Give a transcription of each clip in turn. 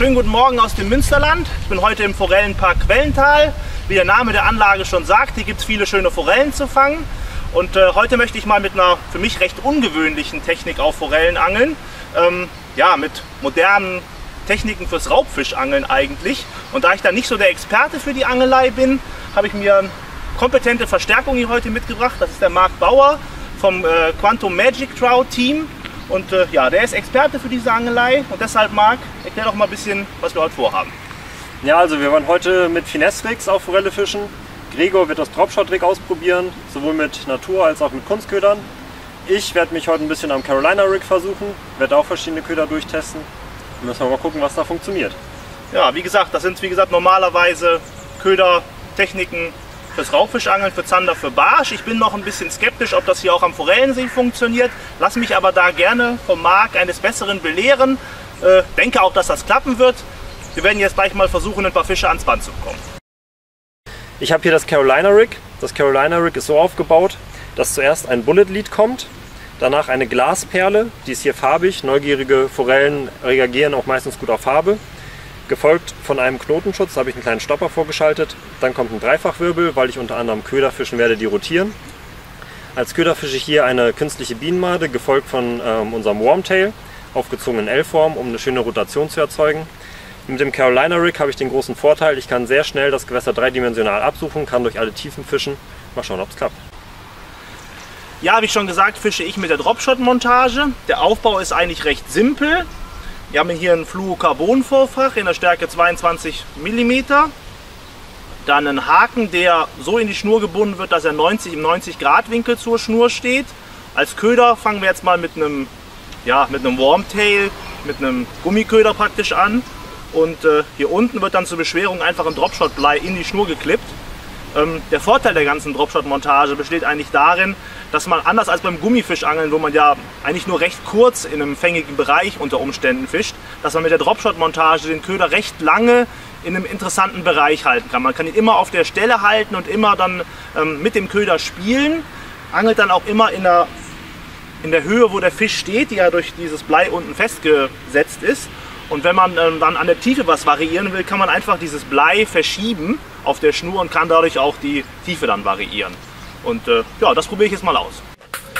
guten Morgen aus dem Münsterland. Ich bin heute im Forellenpark Quellental. Wie der Name der Anlage schon sagt, hier gibt es viele schöne Forellen zu fangen. Und äh, heute möchte ich mal mit einer für mich recht ungewöhnlichen Technik auf Forellen angeln. Ähm, ja, mit modernen Techniken fürs Raubfischangeln eigentlich. Und da ich da nicht so der Experte für die Angelei bin, habe ich mir kompetente Verstärkung hier heute mitgebracht. Das ist der Marc Bauer vom äh, Quantum Magic Trout Team. Und äh, ja, der ist Experte für diese Angelei und deshalb, Marc, erklär doch mal ein bisschen, was wir heute vorhaben. Ja, also wir wollen heute mit Finesse-Rigs auf Forelle fischen. Gregor wird das Dropshot-Rig ausprobieren, sowohl mit Natur- als auch mit Kunstködern. Ich werde mich heute ein bisschen am Carolina-Rig versuchen, werde auch verschiedene Köder durchtesten. Müssen wir mal gucken, was da funktioniert. Ja, wie gesagt, das sind wie gesagt normalerweise Ködertechniken fürs Raubfischangeln, für Zander, für Barsch. Ich bin noch ein bisschen skeptisch, ob das hier auch am Forellensee funktioniert. Lass mich aber da gerne vom Marc eines Besseren belehren. Äh, denke auch, dass das klappen wird. Wir werden jetzt gleich mal versuchen, ein paar Fische ans Band zu bekommen. Ich habe hier das Carolina Rig. Das Carolina Rig ist so aufgebaut, dass zuerst ein Bullet Lead kommt, danach eine Glasperle, die ist hier farbig. Neugierige Forellen reagieren auch meistens gut auf Farbe gefolgt von einem Knotenschutz, da habe ich einen kleinen Stopper vorgeschaltet. Dann kommt ein Dreifachwirbel, weil ich unter anderem Köder fischen werde, die rotieren. Als Köder fische ich hier eine künstliche Bienenmade, gefolgt von ähm, unserem Wormtail, aufgezogen in L-Form, um eine schöne Rotation zu erzeugen. Mit dem Carolina Rig habe ich den großen Vorteil, ich kann sehr schnell das Gewässer dreidimensional absuchen, kann durch alle Tiefen fischen. Mal schauen, ob es klappt. Ja, wie schon gesagt, fische ich mit der Dropshot-Montage. Der Aufbau ist eigentlich recht simpel. Wir haben hier ein Fluorocarbon-Vorfach in der Stärke 22 mm. Dann einen Haken, der so in die Schnur gebunden wird, dass er 90 im 90 Grad Winkel zur Schnur steht. Als Köder fangen wir jetzt mal mit einem, ja, mit einem Wormtail, mit einem Gummiköder praktisch an. Und äh, hier unten wird dann zur Beschwerung einfach ein Dropshot-Blei in die Schnur geklippt. Ähm, der Vorteil der ganzen Dropshot-Montage besteht eigentlich darin, dass man anders als beim Gummifischangeln, wo man ja eigentlich nur recht kurz in einem fängigen Bereich unter Umständen fischt, dass man mit der Dropshot-Montage den Köder recht lange in einem interessanten Bereich halten kann. Man kann ihn immer auf der Stelle halten und immer dann ähm, mit dem Köder spielen, angelt dann auch immer in der, in der Höhe, wo der Fisch steht, die ja durch dieses Blei unten festgesetzt ist. Und wenn man ähm, dann an der Tiefe was variieren will, kann man einfach dieses Blei verschieben auf der Schnur und kann dadurch auch die Tiefe dann variieren. Und äh, ja, das probiere ich jetzt mal aus.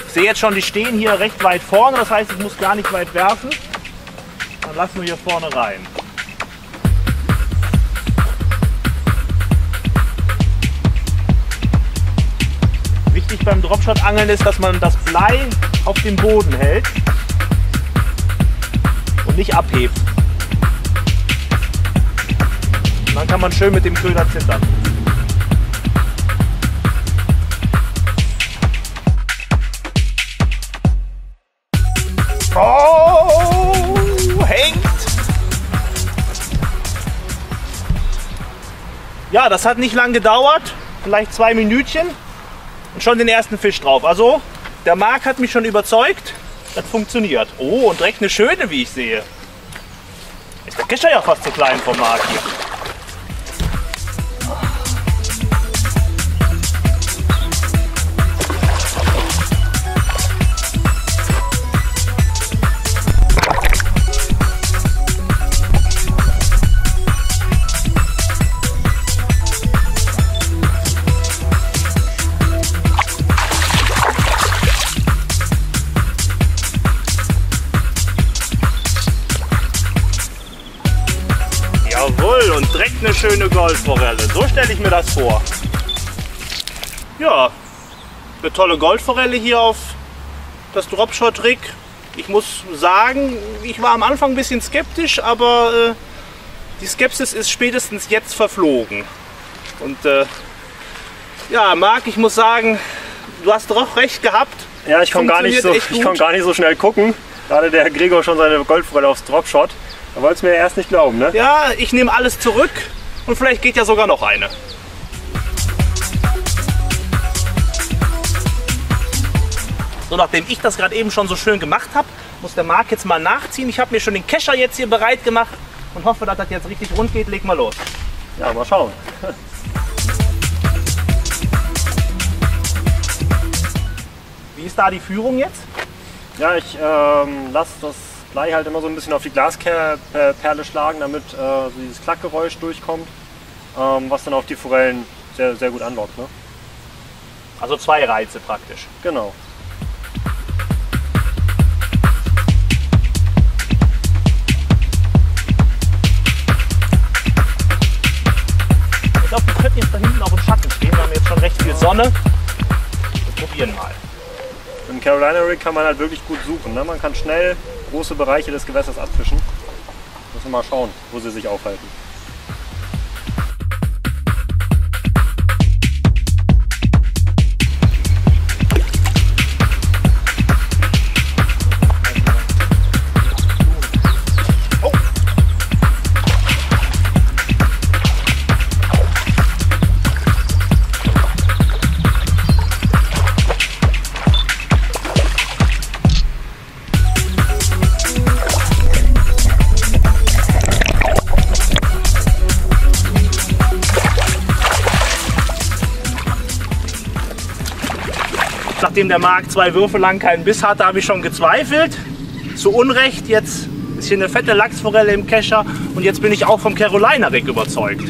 Ich sehe jetzt schon, die stehen hier recht weit vorne, das heißt, ich muss gar nicht weit werfen. Dann lassen wir hier vorne rein. Wichtig beim Dropshot-Angeln ist, dass man das Blei auf dem Boden hält und nicht abhebt. Dann kann man schön mit dem Köder zittern. Oh, hängt. Ja, das hat nicht lang gedauert, vielleicht zwei Minütchen und schon den ersten Fisch drauf. Also der Marc hat mich schon überzeugt, das funktioniert. Oh, und direkt eine schöne, wie ich sehe. Ist der Kescher ja fast zu klein vom Marc hier. Jawohl, und direkt eine schöne Goldforelle. So stelle ich mir das vor. Ja, eine tolle Goldforelle hier auf das Dropshot-Rig. Ich muss sagen, ich war am Anfang ein bisschen skeptisch, aber äh, die Skepsis ist spätestens jetzt verflogen. Und äh, ja, Marc, ich muss sagen, du hast doch recht gehabt. Ja, ich konnte gar, nicht so, ich gar nicht so schnell gucken. Gerade der Gregor schon seine Goldforelle aufs Dropshot. Da wollte es mir erst nicht glauben, ne? Ja, ich nehme alles zurück und vielleicht geht ja sogar noch eine. So, nachdem ich das gerade eben schon so schön gemacht habe, muss der Marc jetzt mal nachziehen. Ich habe mir schon den Kescher jetzt hier bereit gemacht und hoffe, dass das jetzt richtig rund geht. Leg mal los. Ja, mal schauen. Wie ist da die Führung jetzt? Ja, ich ähm, lasse das Blei halt immer so ein bisschen auf die Glasperle schlagen, damit äh, so dieses Klackgeräusch durchkommt, ähm, was dann auf die Forellen sehr, sehr gut anlockt. Ne? Also zwei Reize praktisch. Genau. Ich glaube, wir könnten jetzt da hinten auch im Schatten stehen. Wir haben jetzt schon recht viel Sonne. Wir probieren mal. Dem Carolina Rig kann man halt wirklich gut suchen. Ne? Man kann schnell große Bereiche des Gewässers abfischen. Müssen wir mal schauen, wo sie sich aufhalten. Nachdem der Marc zwei Würfe lang keinen Biss hatte, habe ich schon gezweifelt. Zu Unrecht, jetzt ist hier eine fette Lachsforelle im Kescher und jetzt bin ich auch vom Carolina Rig überzeugt.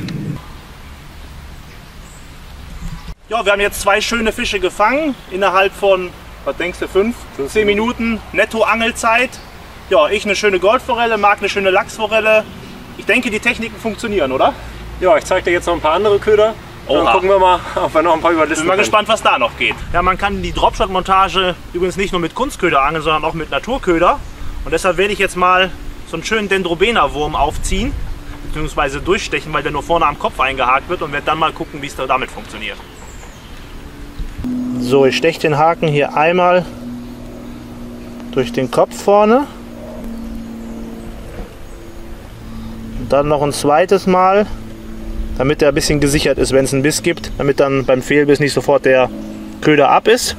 Ja, wir haben jetzt zwei schöne Fische gefangen innerhalb von, was denkst du, fünf, zehn Minuten Netto-Angelzeit. Ja, ich eine schöne Goldforelle, Marc eine schöne Lachsforelle. Ich denke, die Techniken funktionieren, oder? Ja, ich zeige dir jetzt noch ein paar andere Köder. Dann gucken wir mal, ob wir noch ein paar überlisten Bin mal können. gespannt, was da noch geht. Ja, man kann die Dropshot-Montage übrigens nicht nur mit Kunstköder angeln, sondern auch mit Naturköder. Und deshalb werde ich jetzt mal so einen schönen Dendrobena-Wurm aufziehen, beziehungsweise durchstechen, weil der nur vorne am Kopf eingehakt wird und werde dann mal gucken, wie es da damit funktioniert. So, ich steche den Haken hier einmal durch den Kopf vorne. Und dann noch ein zweites Mal damit er ein bisschen gesichert ist, wenn es einen Biss gibt, damit dann beim Fehlbiss nicht sofort der Köder ab ist.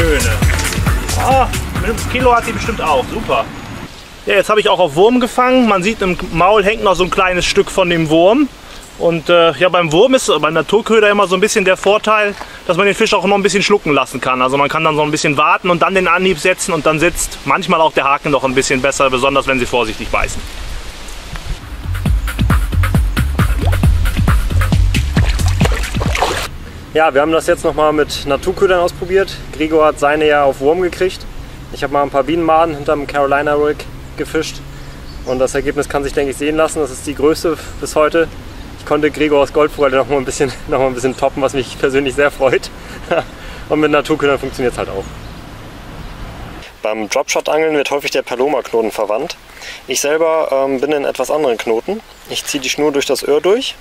Schöne. Ah, Kilo hat die bestimmt auch. Super. Ja, jetzt habe ich auch auf Wurm gefangen. Man sieht im Maul hängt noch so ein kleines Stück von dem Wurm. Und äh, ja, beim Wurm ist beim Naturköder immer so ein bisschen der Vorteil, dass man den Fisch auch noch ein bisschen schlucken lassen kann. Also man kann dann so ein bisschen warten und dann den Anhieb setzen und dann sitzt manchmal auch der Haken noch ein bisschen besser, besonders wenn sie vorsichtig beißen. Ja, wir haben das jetzt nochmal mit Naturködern ausprobiert. Gregor hat seine ja auf Wurm gekriegt. Ich habe mal ein paar Bienenmaden hinterm Carolina Rig gefischt. Und das Ergebnis kann sich, denke ich, sehen lassen. Das ist die größte bis heute. Ich konnte Gregors Goldforelle noch mal ein bisschen, noch mal ein bisschen toppen, was mich persönlich sehr freut. Und mit Naturködern funktioniert es halt auch. Beim Dropshot-Angeln wird häufig der Paloma-Knoten verwandt. Ich selber ähm, bin in etwas anderen Knoten. Ich ziehe die Schnur durch das Öhr durch,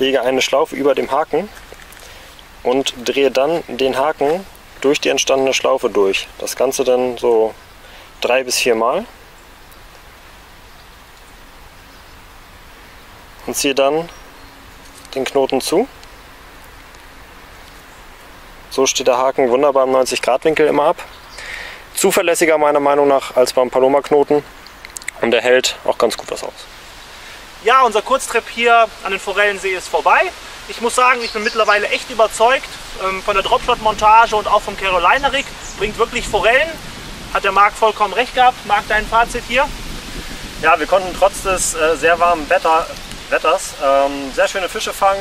lege eine Schlaufe über dem Haken und drehe dann den Haken durch die entstandene Schlaufe durch. Das Ganze dann so drei bis vier Mal. Und ziehe dann den Knoten zu. So steht der Haken wunderbar im 90 Grad Winkel immer ab. Zuverlässiger meiner Meinung nach als beim Paloma-Knoten und er hält auch ganz gut was aus. Ja, unser Kurztrip hier an den Forellensee ist vorbei. Ich muss sagen, ich bin mittlerweile echt überzeugt ähm, von der Dropshot-Montage und auch vom Carolina Rig. Bringt wirklich Forellen. Hat der Marc vollkommen recht gehabt. Marc, dein Fazit hier? Ja, wir konnten trotz des äh, sehr warmen Wetter, Wetters ähm, sehr schöne Fische fangen.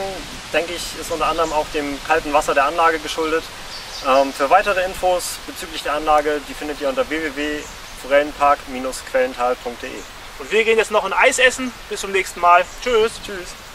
Denke ich, ist unter anderem auch dem kalten Wasser der Anlage geschuldet. Ähm, für weitere Infos bezüglich der Anlage, die findet ihr unter www.forellenpark-quellental.de. Und wir gehen jetzt noch ein Eis essen. Bis zum nächsten Mal. Tschüss. Tschüss.